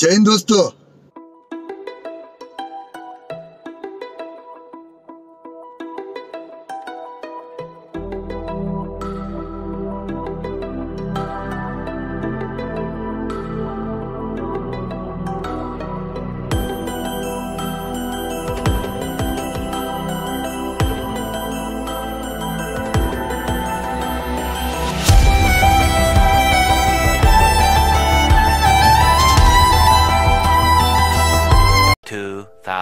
जय हिंद दोस्तों।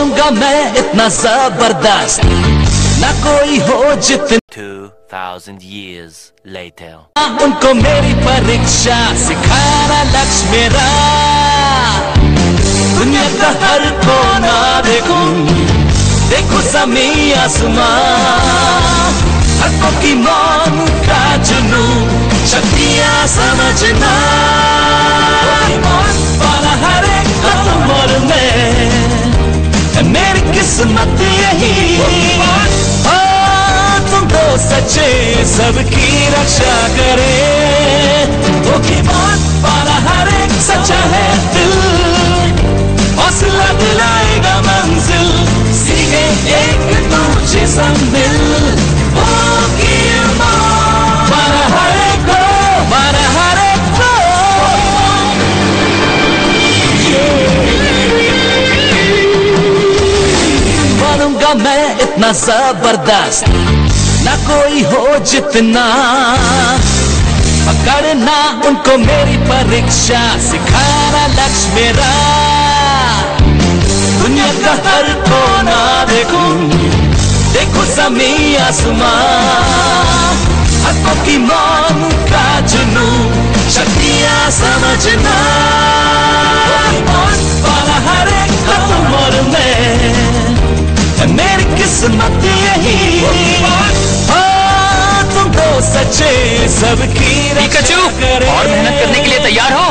बनूँगा मैं इतना ज़बरदस्त। ना कोई हो जितना Two thousand years later. उनको मेरी परीक्षा सिखाना लक्ष्य मेरा दुनिया का हर कोना देखूँ। देखो जमी आसमां। हकों की मान का जुनू शक्तियाँ समझना। किस्मत यही। तुम तो सच्चे सबकी रक्षा करे। वो की बात पाला हर एक सच्चा है दिल। हौसला दिलाएगा मंजिल। सीखे एक दूसरे संदिल वो बनूँगा मैं इतना ज़बरदस्त। ना कोई हो जितना। पकड़ना उनको मेरी परीक्षा। सिखाना लक्ष्य मेरा। दुनिया का हर कोना देखूँ। देखो जमी आसमां। हकों की मान किस्मत यही। हाँ, तुम तो सच्चे सबकी और मेहनत करने के लिए तैयार हो?